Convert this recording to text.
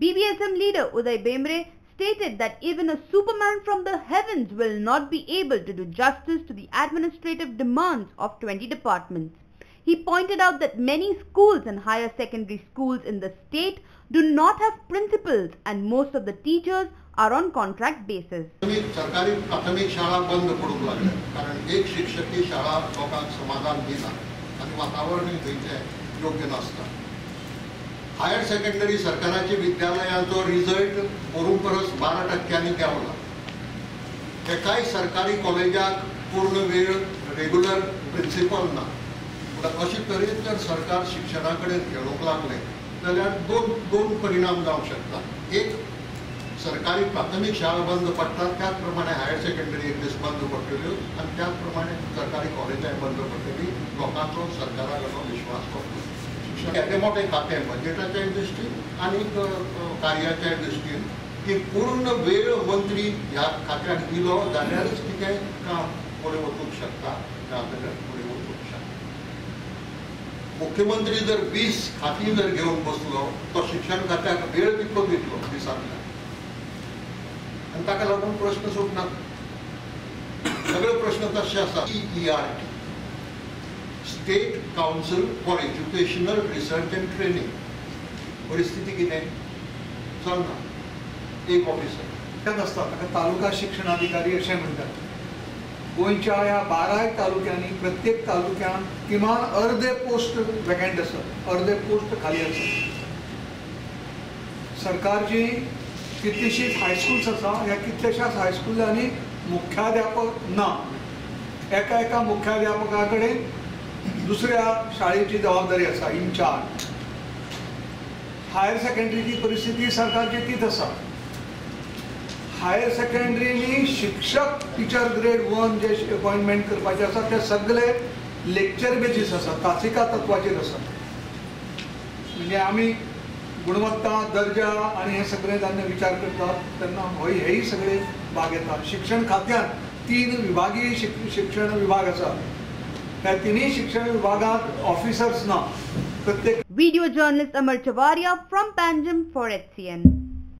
BBSM leader Uday Bemre stated that even a superman from the heavens will not be able to do justice to the administrative demands of 20 departments. He pointed out that many schools and higher secondary schools in the state do not have principals and most of the teachers are on contract basis. प्राथमिक सरकारी प्राथमिक शाळा बंद पडूंक लागल्या कारण एक शिक्षक ही शाळा लोकांक समाधान दिना आनी वातावरणूय थंयचें योग्य नासता हायर सेकंडरी सरकाराची विद्यालयांचो रिजल्ट पोरूं परस बारा टक्क्यांनी देंवला एकाय सरकारी कॉलेजाक पूर्ण वेळ रेग्युलर प्रिन्सिपल ना. पूण अशे तरेन जर सरकार शिक्षणा कडेन खेळूंक लागलें जाल्यार दोन दोन परिणाम जावंक शकता एक सरकारी प्राथमिक शाळा बंद पडतात त्याच प्रमाणे हायर सेकंडरी इंग्लिश बंद पडटल्यो आनी त्याच प्रमाणे सरकारी कॉलेजांय बंद पडटली लोकांचो सरकारा कडलो विश्वास पडटलो शिक्षण मोठे मोठें खातें बजेटाचे दृश्टीन आनी कार्याच्या दृश्टीन की पूर्ण वेळ मंत्री ह्या खात्यात दिलो जाल्यारच कितें काम फुडें वचूंक शकता नाजाल्यार फुडें वचूंक शकता? मुख्यमंत्री जर वीस खातीं जर घेवन बसलो तो शिक्षण खात्याक वेळ कितलो दितलो दिसांतल्यान आनी ताका लागून प्रश्न सुटनात सगळे प्रश्न तशे आसा E R T state council for educational research and training परिस्थिती कितें चलना एक ऑफिसर त्यात असतात. ताका तालुका शिक्षणाधिकारी अशें म्हणटात गोंयच्या ह्या बाराय तालुक्यांनी प्रत्येक तालुक्यान किमान अर्दे पोस्ट वेकंट आसात अर्दे पोस्ट खाली आसात सरकारची कितलीशींच हायस्कुल्स आसा ह्या कितल्याशाच हायस्कुलांनी मुख्याध्यापक ना. एका एका मुख्याध्यापका कडेन दुसऱ्या शाळेची जबाबदारी आसा इन्चार्ज हायर सेकंडरीची परिस्थिती सरकारची तीच आसा हायर सेकंडरीनी शिक्षक टिचर ग्रेड वन जे अपॉइंटमेंट करपाचे आसा ते सगळे लेक्चर बेजीस आसा तासिका तत्वाचेर आसा म्हणजे आमी गुणवत्ता दर्जा आणि हे सगळे जेन्ना विचार करतात तेन्ना होय हेही सगळे भाग येतात. शिक्षण खात्यात तीन विभागीय शिक्षण विभाग आसा त्या तिन्ही शिक्षण विभागात ऑफिसर्स ना प्रत्येक Video journalist Amar Chavaria from Panjim for HCN.